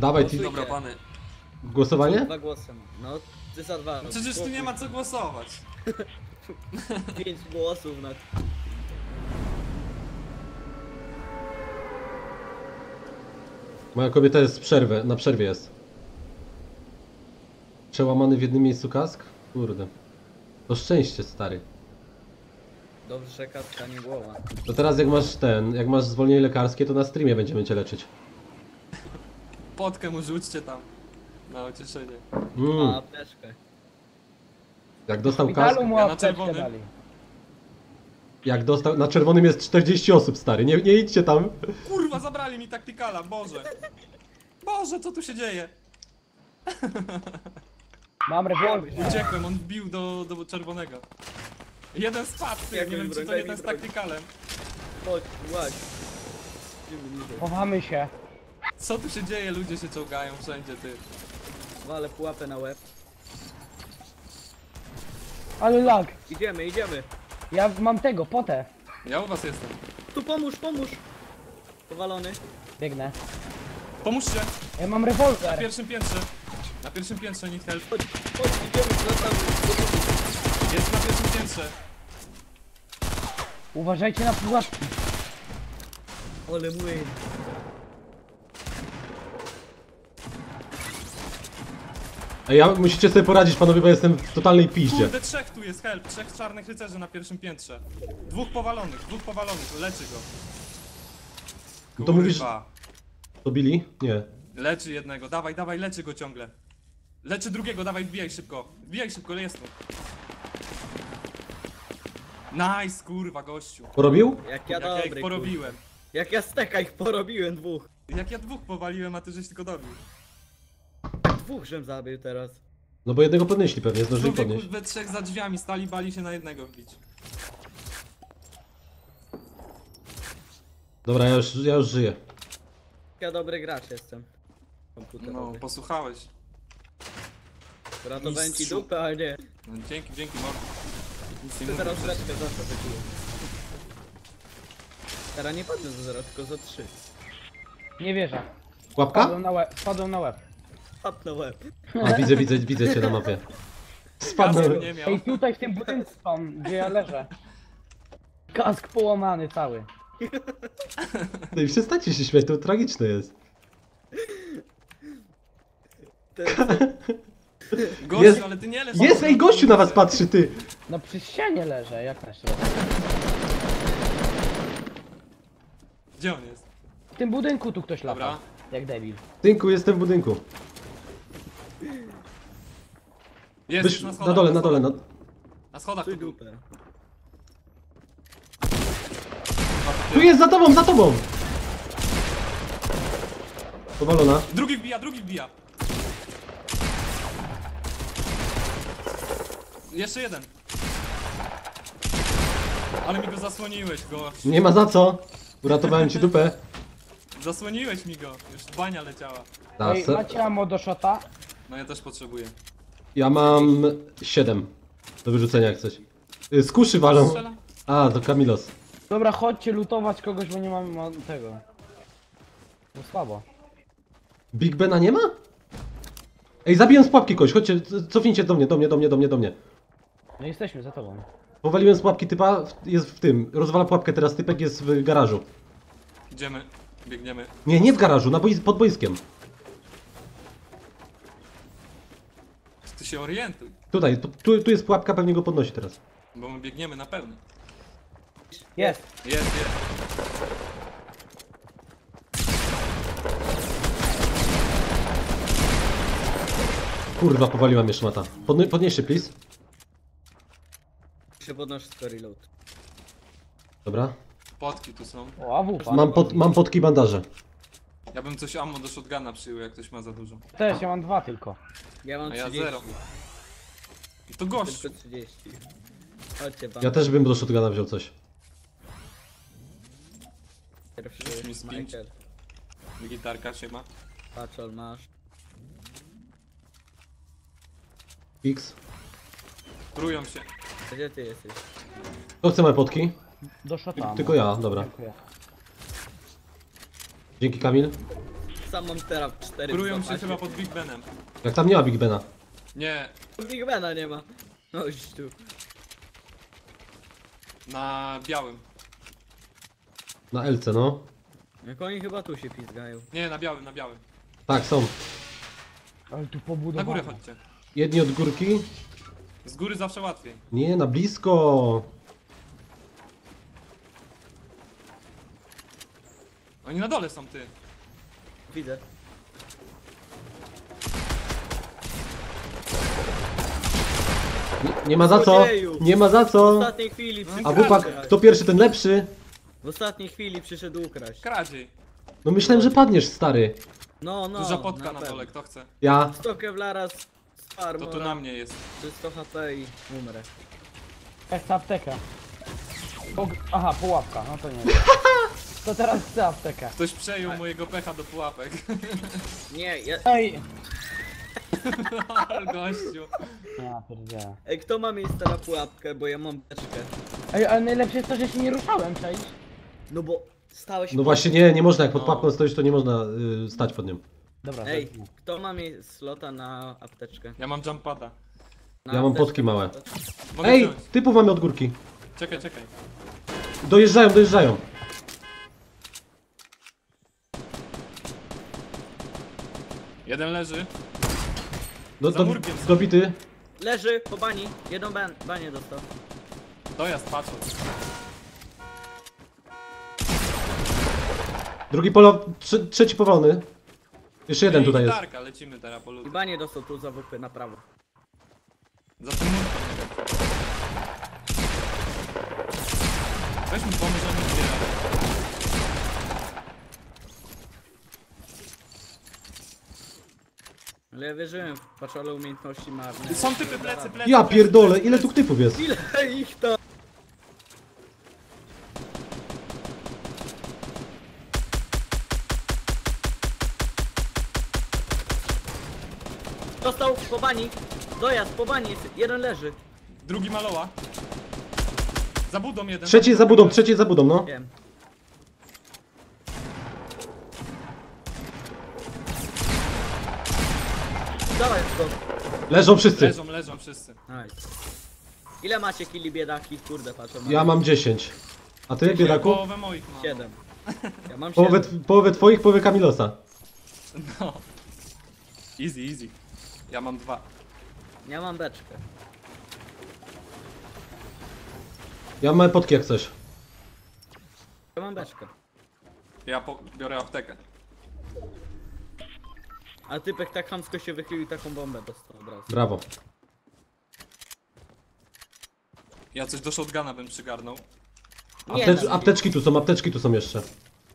Dawaj, Głosujcie. Dobra, pany. głosowanie? Dwa głosy. No, ty za dwa. no. Przecież tu nie ma co głosować. Pięć głosów na... Moja kobieta jest w przerwę, na przerwie jest. Przełamany w jednym miejscu kask? Kurde. To szczęście, stary. Dobrze, że kaska nie głowa. To teraz jak masz ten, jak masz zwolnienie lekarskie, to na streamie będziemy cię leczyć. Potkę mu rzućcie tam. Na ocieszenie. Mm, A, apteczkę. jak dostał kask, mu Ja na apteczkę czerwonym. dali. jak dostał, na czerwonym jest 40 osób, stary, nie, nie idźcie tam. Kurwa, zabrali mi taktykala, Boże. Boże, co tu się dzieje? Mam rewolwer. Uciekłem, on wbił do, do czerwonego. Jeden spadł, ty, nie wiem czy broń, to daj nie mi ten z broń. taktykalem. Chodź, łaź. Idziemy niżej. Chowamy się. Co tu się dzieje? Ludzie się czołgają wszędzie, ty. Walę pułapę na łeb. Ale lag. Idziemy, idziemy. Ja mam tego, potę. Ja u was jestem. Tu pomóż, pomóż. Powalony. Biegnę. Pomóżcie! Ja mam Na rewolwer. pierwszym piętrze. Na pierwszym piętrze, need help. Chodź, chodź, idziemy. Jest na pierwszym piętrze. Uważajcie na pułapki. Ale młyn. Ej, ja, musicie sobie poradzić, panowie, bo jestem w totalnej piździe. Kurde, trzech tu jest help. Trzech czarnych rycerzy na pierwszym piętrze. Dwóch powalonych, dwóch powalonych. Leczy go. No to mówisz- Kurwa. To Billy? Nie. Leczy jednego, dawaj, dawaj, leczy go ciągle. Leczy drugiego, dawaj, wbijaj szybko. Wbijaj szybko, jest tu. Nice, kurwa, gościu. Porobił? Jak ja Jak ja ich porobiłem. kur- Jak ja steka ich porobiłem dwóch. Jak ja dwóch powaliłem, a ty żeś tylko dobił. Dwóch żem zabił teraz. No bo jednego podnieśli pewnie, zdążyli Człowieku podnieść. we trzech za drzwiami stali, bali się na jednego wbić. Dobra, ja już, ja już żyję. Ja dobry gracz jestem. No, Komputerowy. posłuchałeś. Ratowałem ci mistrzu. dupę, ale nie. No, dzięki, dzięki, mordo. Nic nie Ty mówię teraz przecież. Teraz nie padnę za zero, tylko za trzy. Nie wierzę. Łapka? Spadłem na łeb. Spadłem na łeb. Padł na łeb. A, widzę, widzę, widzę cię na mapie. Kasku Spadłem. nie miał. Ej, tutaj w tym budynku są, gdzie ja leżę. Kask połamany cały. No i przestańcie się śmiać, to tragiczne jest. Ten, Gościu, Jest- ale ty nie leż. Jest, ej, gościu na was patrzy, ty! No przy ścianie leżę, jak na środku. Gdzie on jest? W tym budynku tu ktoś Dobra. lata. Jak debil. Tynku, jestem w budynku. Jest Wysz... już na Na dole, na dole, na... Na schodach tu był. dupę. Tu jest za tobą, za tobą! Powalona. Drugi wbija, drugi wbija. Jeszcze jeden. Ale mi go zasłoniłeś, go. Nie ma za co. Uratowałem ci dupę. Zasłoniłeś mi go. Już bania leciała. Ej, se- macie ammo do shota? No ja też potrzebuję. Ja mam 7 do wyrzucenia jak coś. Y, Z kuszy walą. Strzela? A, to Kamilos. Dobra, chodźcie lutować kogoś, bo nie mam ma tego. No słabo. Big Bena nie ma? Ej, zabiłem z pułapki kogoś, chodźcie, c- cofnijcie do mnie, do mnie, do mnie, do mnie, do mnie. No jesteśmy za tobą. Powaliłem z pułapki typa, w- jest w tym. Rozwala pułapkę teraz, typek jest w garażu. Idziemy. Biegniemy. Nie, nie w garażu, na bois pod boiskiem. Się orientuj. Tutaj, tu, tu, jest pułapka, pewnie go podnosi teraz. Bo my biegniemy na pewno. Jest. Jest, jest. Kurwa, powaliła mnie szmata. Podno podnieście, please. Się podnoszę z reload. Dobra. Potki tu są. O. Mam, pod, mam podki bandaże. Ja bym coś ammo do shotguna przyjął, jak ktoś ma za dużo. Też, ja mam dwa tylko. Ja mam A ja 30. zero. I to. Tylko 30. Chodźcie pan. Ja też bym do shotguna wziął coś. Pierwszy mi spięć. Michael. Gitarka się ma. Patrzol masz. X. Prują się. Gdzie ty jesteś? Kto chce moje podki? Do shota. Tylko ja, dobra. Dziękuję. Dzięki Kamil. Sam mam teraz cztery w Krują się chyba pod Big Benem. Jak tam nie ma Big Bena. Nie, Big Bena nie ma. No idź tu. na białym. Na Elce, no. Jak oni chyba tu się pizgają. Nie, na białym, na białym. Tak, są. Ale tu Na górę chodźcie. Jedni od górki. Z góry zawsze łatwiej. Nie, na blisko. Oni na dole są, ty. Widzę. Nie, nie ma za co. Złodzieju. Nie ma za W co. ostatniej chwili przyszedł A wupak, ukraść. kto pierwszy, ten lepszy. W ostatniej chwili przyszedł ukraść. Kradziej. No myślałem, że padniesz, stary. No, no. Duża potka na, pewno. dole, kto chce. Ja. 100 kevlara z, z To tu na mnie jest. 300 HP i umrę. Chcę aptekę. O, aha, pułapka, no to nie. To teraz chcę aptekę. Ktoś przejął mojego pecha do pułapek. Nie, ja... Ej! Gościu. Ja pierdzielę. Ej, kto ma miejsce na pułapkę, bo ja mam beczkę. Ej, ale najlepsze jest to, że się nie ruszałem, cześć. No bo stałeś No właśnie nie, nie można, jak pod No. papką stoisz, to nie można y, stać pod nią. Dobra, Ej, to- kto ma mie- slota na apteczkę? Ja mam jumpada. Na Ja mam apteczkę potki małe. Mogę Ej, wziąć. typów mamy od górki. Czekaj, czekaj. Dojeżdżają, dojeżdżają. Jeden leży. Do, Za do, murkiem są. dobity. Leży po bani, jedną ban banię dostał. Dojazd, patrząc. Drugi polo, trze, trzeci powolny. Jeszcze jeden Ej, tutaj jest. gitarka, lecimy teraz po I banię dostał tu za WP na prawo. Za tym murkiem. Weź pomóż, on nie zbiera. Ale ja wierzyłem w paczole umiejętności marne. Są typy plecy, plecy. Ja pierdolę, ile tu typów jest? Ile ich to? Dostał po bani. Dojazd po bani, jest- jeden leży. Drugi maloła. Za budą jeden. Trzeci za budą, trzeci za budą, no. Wiem. Dawaj go. Leżą wszyscy. Leżą, leżą wszyscy. Nice. Ile macie killi biedaki? Kurde, patrzę. Ja mam 10. A ty, biedaku? Połowę moich mam. 7. Ja mam Połowę, 7. połowę twoich, połowę Kamilosa. No. Easy, easy. Ja mam dwa. Ja mam beczkę. Ja mam potki jak coś. Ja mam beczkę. Ja po, biorę aptekę. A typek tak chamsko się wychylił i taką bombę dostał od razu. Brawo. Ja coś do shotguna bym przygarnął. Nie, Aptecz, no. apteczki tu są, apteczki tu są jeszcze.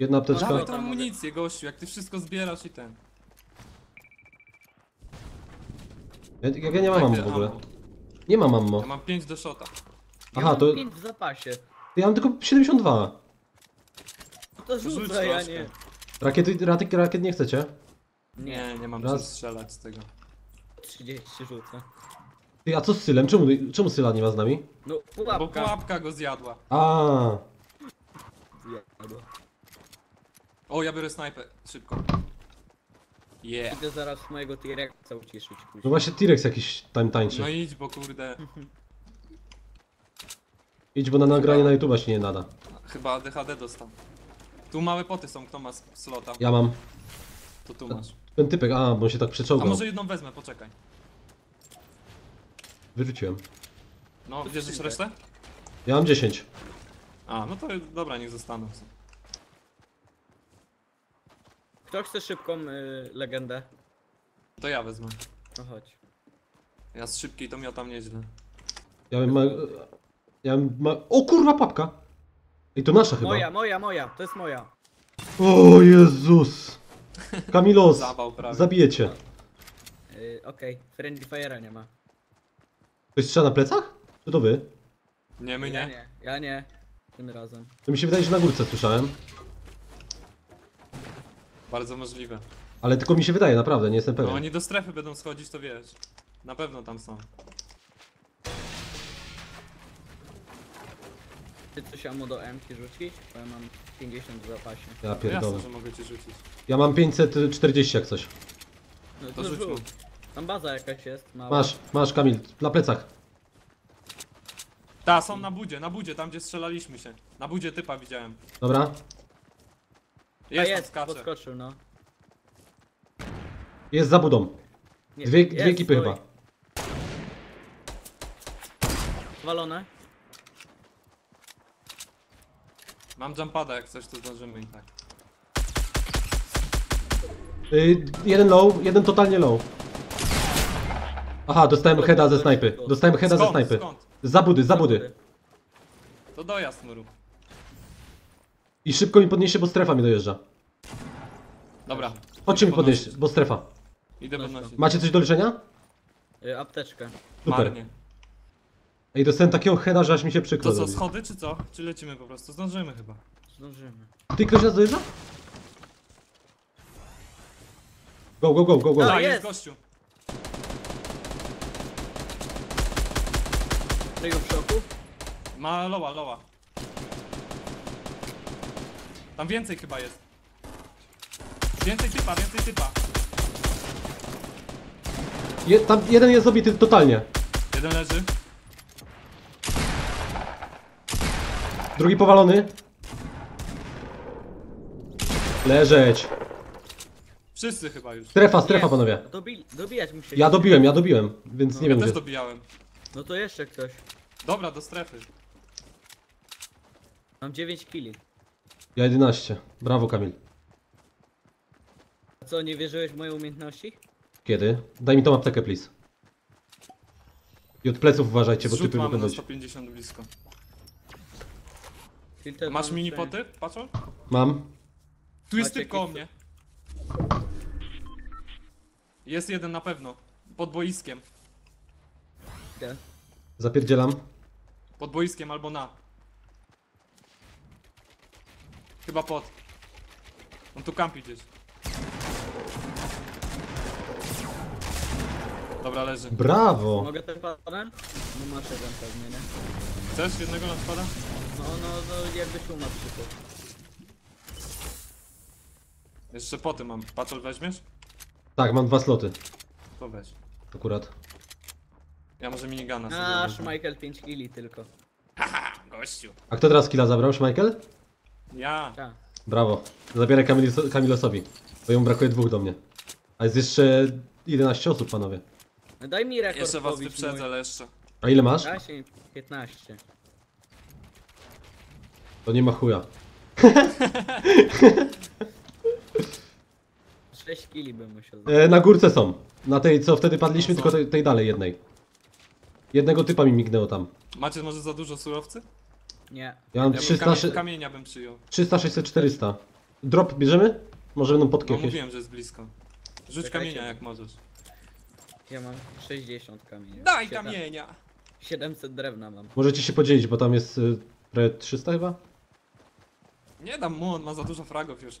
Jedna apteczka. Dawaj mogę. amunicję, gościu, jak ty wszystko zbierasz i ten. Ja, jak ja nie mam ammo w ogóle. ammo. Nie mam ammo. Ja mam 5 do shota. Ja Aha, mam to pięć w zapasie. ja mam tylko 72. No to Rzuć rzucę, ja troszkę. nie. Rakiety, rakiet, rakiet nie chcecie? Nie, nie mam Raz. czym strzelać z tego. 30 rzucę. Ty, a co z Sylem? Czemu, czemu Syla nie ma z nami? No, Bo pułapka. pułapka go zjadła. A, Zjadło. O, ja biorę snajpę, szybko. Yeah. Idę zaraz mojego T-Rexa uciszyć no właśnie T-Rex jakiś tam tańczy. No idź, bo kurde, Idź, bo na nagranie na YouTube się nie nada. chyba ADHD dostał. Tu małe poty są, kto ma s- slota? Ja mam. To tu masz. Ten typek, a, bo on się tak A przeczołgał. może jedną wezmę, poczekaj. Wyrzuciłem. No, bierzesz resztę? Ja mam 10. A, no to dobra, niech zostaną. Kto chce szybką y, legendę? To ja wezmę. No chodź. Ja z szybkiej to miotam nieźle. Ja mam... Ma... Ja mam... Ma... O kurwa, papka! Ej, to nasza chyba. Moja, moja, moja, to jest moja. O Jezus! Kamilos! Zawał prawie. Zabijecie. Y, Okej, Friendly Fire'a nie ma. Ktoś strzela na plecach? Czy to wy? Nie, my Ja nie. nie, ja nie. Tym razem. To mi się wydaje, że na górce słyszałem. Bardzo możliwe. Ale tylko mi się wydaje, naprawdę, nie jestem No pewien. oni do strefy będą schodzić, to wiesz. Na pewno tam są. Ty coś ammo do M rzucić? Bo ja mam 50 w zapasie. Ja No pierdolę. jasne, że mogę ci rzucić. Ja mam 540 jak coś. No To to rzuć mu. rzuć. Tam baza jakaś jest, mała. Masz, masz Kamil, na plecach. Ta, są na budzie, na budzie, tam gdzie strzelaliśmy się. Na budzie typa widziałem. Dobra. A Jest, jest, tam skacze. podskoczył, no. Jest za budą. Nie, Dwie, jest, dwie ekipy stoi. chyba. Walone. Mam jumpada, jak coś to zdążymy i tak. Y, jeden low, jeden totalnie low. Aha, dostałem heada ze snajpy. Dostałem heada ze Skąd? snajpy. Skąd? Za budy, za budy. To dojazd muru. I szybko mi podniesie, bo strefa mi dojeżdża. Dobra. Chodźcie mi podnieść, bo strefa. Idę podnosić. Macie coś do leczenia? Y, apteczkę. Super. Marnie. Ej, dostałem takiego heada, że aż mi się przykro To co, zrobi. schody czy co? Czy lecimy po prostu? Zdążymy chyba. Zdążymy. Ty ktoś nas dojeżdża? Go, go, go, go, go. A, A, jest jest. gościu. Tego w szoku? Ma loła, loła. Tam więcej chyba jest. Więcej typa, więcej typa. Je, tam jeden jest zabity totalnie. Jeden leży. Drugi powalony. Leżeć. Wszyscy chyba już. Strefa, strefa Nie. panowie. Dobi dobijać muszę. Ja dobiłem, ja dobiłem, więc nie Ja wiem też gdzie. dobijałem. No to jeszcze ktoś. Dobra, do strefy. Mam 9 killi. Ja 11. Brawo Kamil. A co, nie wierzyłeś w moje umiejętności? Kiedy? Daj mi tą aptekę, please. I od pleców uważajcie, bo Zrzut typy mamy na być. 150 blisko. Filter Masz mam mini poty? Patrzą? Mam. Tu jest Macie typ koło jakieś- mnie. Jest jeden na pewno. Pod boiskiem. Gdzie? Zapierdzielam. Pod boiskiem albo na. Chyba pod. On tu kampi gdzieś. Dobra, leży. Brawo! Mogę ten panem? No masz jeden pewnie, nie? Chcesz jednego na spada? No, no, no jakbyś umarł szybko. Jeszcze poty mam. Patrol weźmiesz? Tak, mam dwa sloty. To weź. Akurat. Ja może minigana sobie A, wezmę. Michael 5 killi tylko. Haha, gościu. A kto teraz killa zabrał? Michael? Ja. Tak. Brawo. Zabieraj Kamil- Kamilosowi. Bo ją brakuje dwóch do mnie. A jest jeszcze 11 osób, panowie. No Daj mi rekord Jeszcze was pobić wyprzedzę, mój. ale jeszcze. A ile masz? Się 15. To nie ma chuja. 6 killi bym musiał E, na górce są. Na tej, co wtedy padliśmy, tylko tej, tej dalej jednej. Jednego typa mi mignęło tam. Macie może za dużo surowcy? Nie. Ja mam Ja bym 300, kamie kamienia bym przyjął. 300, 600, 400. Drop bierzemy? Może będą podki No jakieś. mówiłem, że jest blisko. Rzuć Czekajcie. kamienia jak możesz. Ja mam 60 kamieni. Daj Siedem- kamienia! 700 drewna mam. Możecie się podzielić, bo tam jest y, prawie 300 chyba? Nie dam mu, on ma za dużo fragów już.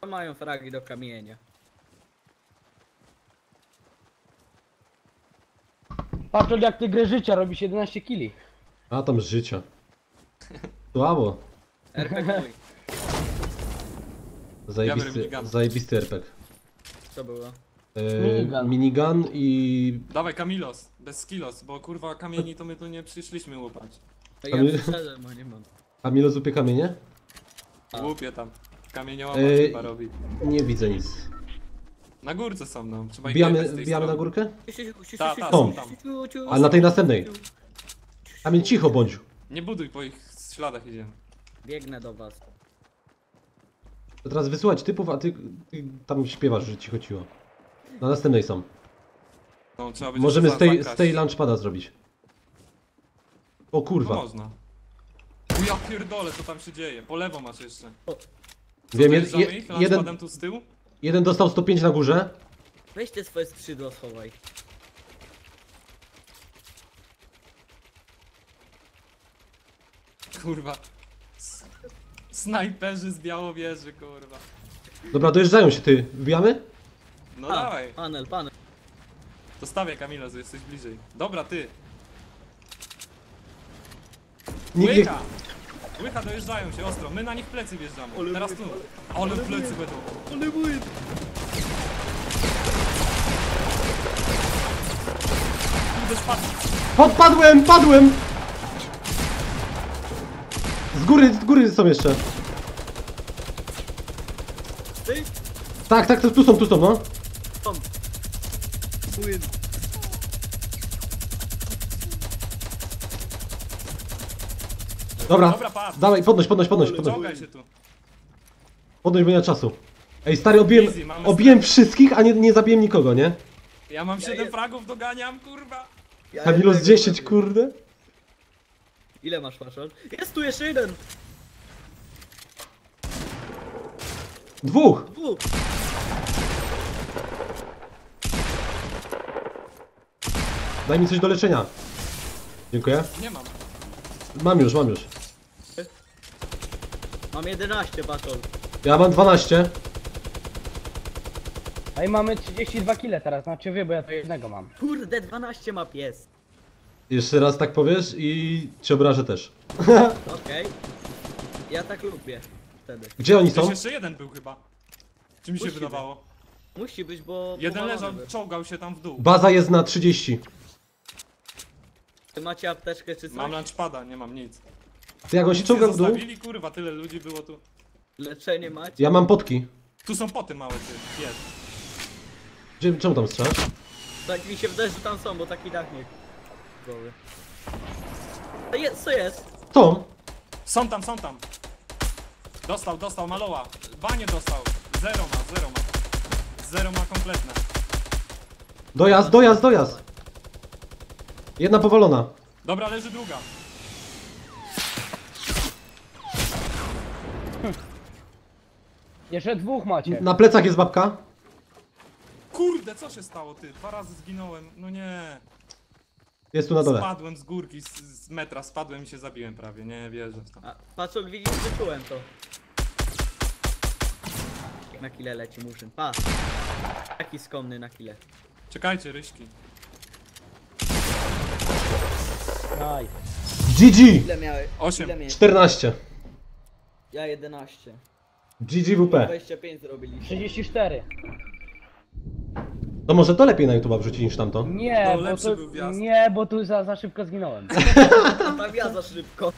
To mają fragi do kamienia. Patrz jak ty grę życia robisz 11 kili. A tam z życia. Słabo. RPG mój. Zajebisty, minigun. zajebisty RPG. Co było? E, Minigun. minigun i... Dawaj Kamilos, bez skillos, bo kurwa kamieni to my tu nie przyszliśmy łupać. Kamil- ja przyszedłem, a nie mam. A Milo zupie kamienie? A. Łupie tam. Kamieniołama Ej. chyba robi. Nie widzę nic. Na górce są no, trzeba ich Bijamy, z tej bijamy na strony. górkę? Ta, ta, Są. są tam. A na tej następnej. Kamil, cicho bądź. Nie buduj, po ich śladach idziemy. Biegnę do was. To teraz wysyłać typów, a ty, ty tam śpiewasz, że ci chodziło. Na następnej są. No, trzeba będzie Możemy za- z tej, z zakraść. tej launchpada zrobić. O No kurwa. można. U, Ja pierdolę, co tam się dzieje. Po lewo masz jeszcze. Wiem, jed, Dojeżdżamy je, ich jeden, tu z tyłu? jeden dostał 105 na górze. Weź te swoje skrzydła schowaj. Kurwa. S- Snajperzy z Białowieży, kurwa. Dobra, dojeżdżają się ty. Wbijamy? No A, dawaj. Panel, panel. To stawię Kamila, że jesteś bliżej. Dobra, ty. Nie... Łycha! Łycha dojeżdżają się ostro, my na nich plecy wjeżdżamy. Teraz tu. Ale plecy będą. Kurde, spadł. Podpadłem, padłem! Z góry, z góry są jeszcze. Ty? Tak, tak, tu są, tu są, no. Płyn. Dobra, Dobra, padł. dawaj, podnoś, podnoś, podnoś, podnoś. Ciągaj się tu. Podnoś, bo nie ma czasu. Ej, stary, obiłem, Easy, mamy obiłem wszystkich, a nie, nie zabiłem nikogo, nie? Ja mam 7 je- fragów, doganiam, kurwa. Ja A minus jednego 10, zabiję. kurde. Ile masz faszol? Jest tu jeszcze jeden! Dwóch! Dwóch! Daj mi coś do leczenia. Dziękuję. Nie mam. Mam już, mam już. Mam 11 faszol. Ja mam 12. No i mamy 32 kile teraz, znaczy wy, bo ja to jednego mam. Kurde, 12 ma pies. Jeszcze raz tak powiesz i cię obrażę też. Okej. Ja tak lubię. Wtedy. Gdzie oni Gdzieś są? jeszcze jeden był chyba. Czy mi się Musi wydawało? Musi być, bo... Jeden powalony leżał, był. czołgał się tam w dół. Baza jest na 30. Czy macie apteczkę czy coś? Mam lunchpada, nie mam nic. Ty jak on się czołga w dół? zostawili, kurwa, tyle ludzi było tu. Leczenie macie? Ja mam potki. Tu są poty małe, ty. Jest. Gdzie, czemu tam strzelasz? Tak mi się wydaje, że tam są, bo taki dach nie... Głowy. To jest, co jest? Są. Są tam, są tam. Dostał, dostał, maloła. Banie dostał. Zero ma, zero ma. Zero ma kompletne. Dojazd, dojazd, dojazd. Jedna powalona. Dobra, leży druga. Jeszcze dwóch macie. Na plecach jest babka. Kurde, co się stało, ty? Dwa razy zginąłem. No nie. Jest tu na dole. Spadłem z górki, z, z metra, spadłem i się zabiłem prawie. Nie wierzę w to. A, jak widzisz, wyczułem to. Na kile leci muszyn. Pa! Taki skomny na kile. Czekajcie, ryśki. Aj. GG! Ile miałeś? Osiem. Ile miałeś? 14. Ja 11. GGWP. 25 zrobiliście. 34. To może to lepiej na YouTube wrzucić niż tamto. Nie, No, bo lepszy tu, był wjazd. nie, bo tu za, za szybko zginąłem. Tam ja za szybko.